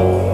Lord.